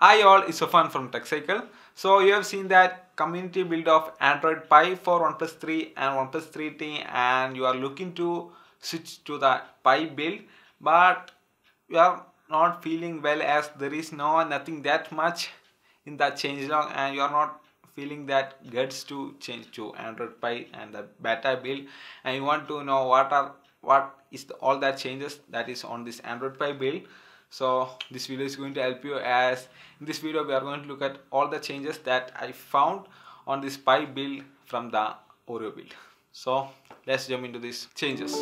Hi all, it's Safwan from TechCycle. So you have seen that community build of Android Pie for OnePlus 3 and OnePlus 3T and you are looking to switch to the Pie build but you are not feeling well as there is no nothing that much in the changelog and you are not feeling that guts to change to Android Pie and the beta build and you want to know what are what is the, all that changes that is on this Android Pie build so this video is going to help you as in this video we are going to look at all the changes that I found on this Pie build from the Oreo build. So let's jump into these changes.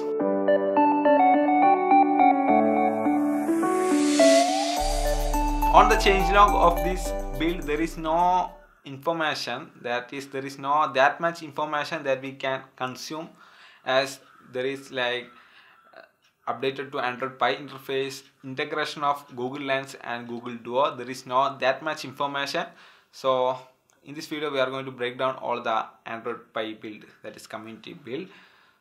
On the changelog of this build there is no information that is there is no that much information that we can consume as there is like updated to Android Pie interface, integration of Google Lens and Google Duo. There is not that much information. So in this video we are going to break down all the Android Pie build that is community build.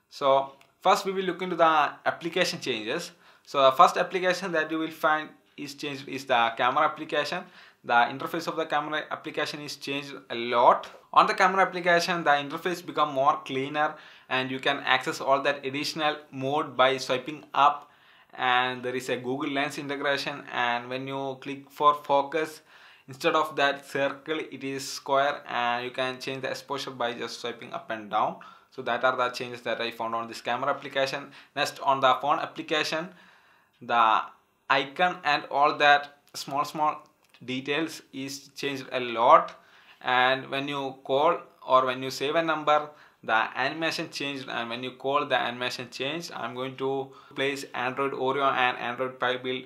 So first we will look into the application changes. So the first application that you will find is changed is the camera application. The interface of the camera application is changed a lot. On the camera application the interface become more cleaner and you can access all that additional mode by swiping up. And there is a Google Lens integration and when you click for focus instead of that circle it is square and you can change the exposure by just swiping up and down. So that are the changes that I found on this camera application. Next on the phone application the icon and all that small small details is changed a lot. And when you call or when you save a number the animation changed and when you call the animation change I'm going to place Android Oreo and Android Pie build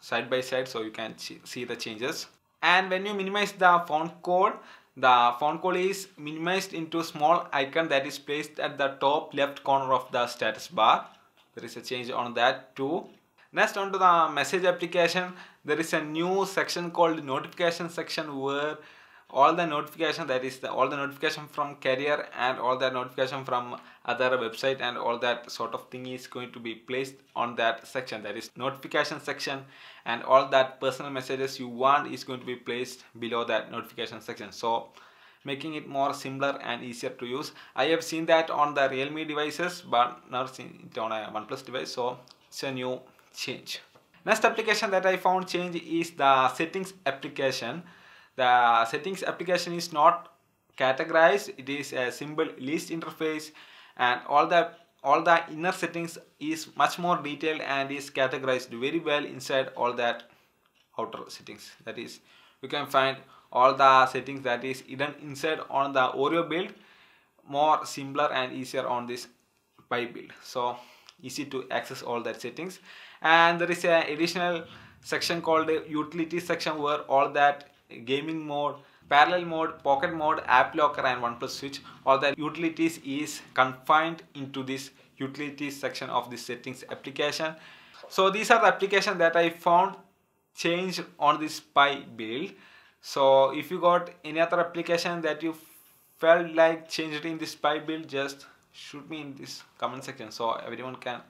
side by side so you can see the changes. And when you minimize the font code the font code is minimized into small icon that is placed at the top left corner of the status bar. There is a change on that too. Next onto the message application. There is a new section called notification section where all the notification that is the, all the notification from carrier and all the notification from other website and all that sort of thing is going to be placed on that section. That is notification section and all that personal messages you want is going to be placed below that notification section. So making it more simpler and easier to use. I have seen that on the realme devices but not seen it on a oneplus device so it's a new change. Next application that i found change is the settings application the settings application is not categorized. It is a simple list interface and all the all the inner settings is much more detailed and is categorized very well inside all that outer settings. That is you can find all the settings that is hidden inside on the Oreo build. More simpler and easier on this Pie build. So easy to access all that settings. And there is a additional section called the utility section where all that gaming mode, parallel mode, pocket mode, app locker and OnePlus switch all the utilities is confined into this utilities section of the settings application. So these are the applications that I found changed on this Pie build. So if you got any other application that you felt like changed in this Pie build just shoot me in this comment section so everyone can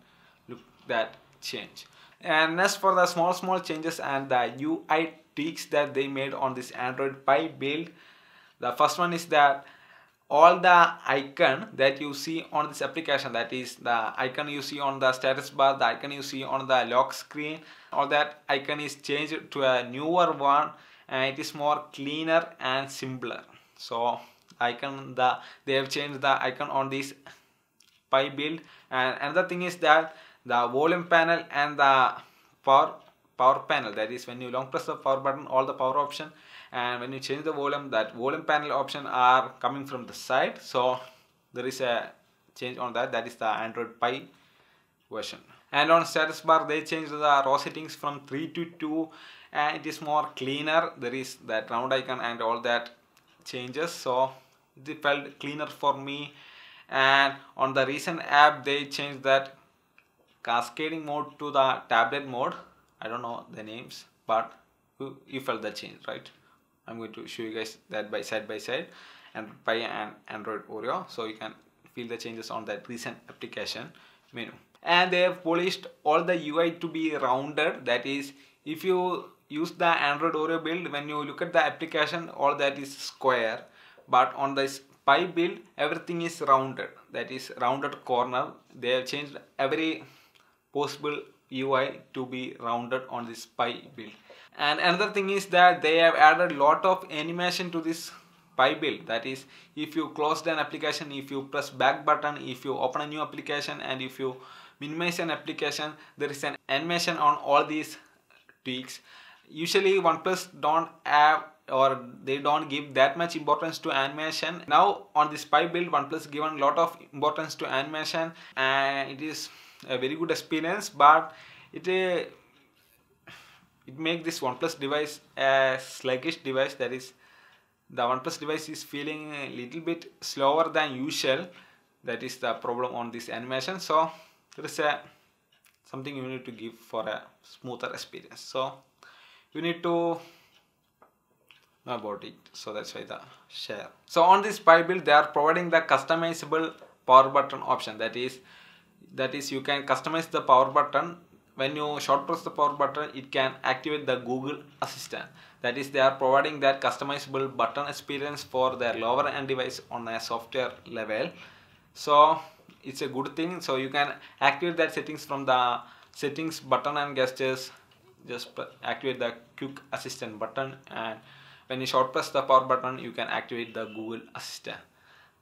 look that change. And as for the small small changes and the UI tweaks that they made on this Android Pie build. The first one is that all the icon that you see on this application that is the icon you see on the status bar the icon you see on the lock screen all that icon is changed to a newer one and it is more cleaner and simpler so icon the they have changed the icon on this Pie build and another thing is that the volume panel and the power power panel. That is when you long press the power button all the power option and when you change the volume that volume panel option are coming from the side. So there is a change on that. That is the android pie version. And on status bar they changed the raw settings from 3 to 2 and it is more cleaner. There is that round icon and all that changes. So it felt cleaner for me. And on the recent app they changed that cascading mode to the tablet mode I don't know the names but you, felt the change right I'm going to show you guys that by side by side and by an Android Oreo so you can feel the changes on that recent application menu and they have polished all the UI to be rounded that is if you use the Android Oreo build, when you look at the application, all that is square. But on this Pie build, everything is rounded. That is rounded corner. They have changed every possible UI to be rounded on this Pie build. And another thing is that they have added lot of animation to this Pie build. That is, if you close an application, if you press back button, if you open a new application, and if you minimize an application, there is an animation on all these tweaks. Usually OnePlus don't have or they don't give that much importance to animation. Now on this Pie build, OnePlus given a lot of importance to animation and it is a very good experience but it uh, it make this OnePlus device a sluggish device. That is the OnePlus device is feeling a little bit slower than usual. That is the problem on this animation. So there is a something you need to give for a smoother experience. So you need to about it. So that's why the share. So on this Pie build they are providing the customizable power button option. That is that is you can customize the power button. When you short press the power button it can activate the google assistant. That is they are providing that customizable button experience for their lower end device on a software level. So it's a good thing. So you can activate that settings from the settings button and gestures. Just activate the quick assistant button and when you short press the power button you can activate the google assistant.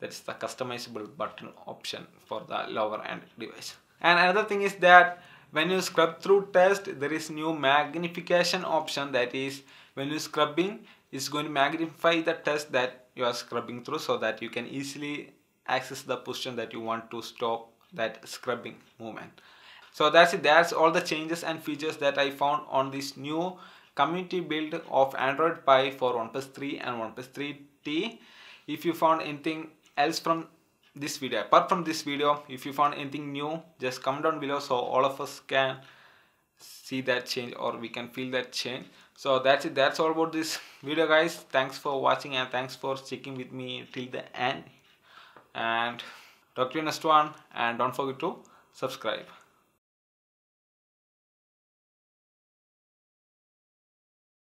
That's the customizable button option for the lower end device. And another thing is that when you scrub through test there is new magnification option. That is when you scrubbing it's going to magnify the test that you are scrubbing through so that you can easily access the position that you want to stop that scrubbing movement. So that's it. That's all the changes and features that i found on this new community build of android pie for oneplus 3 and oneplus 3t if you found anything else from this video apart from this video if you found anything new just comment down below so all of us can see that change or we can feel that change. So that's it. That's all about this video guys. Thanks for watching and thanks for sticking with me till the end. And talk to you next one. And don't forget to subscribe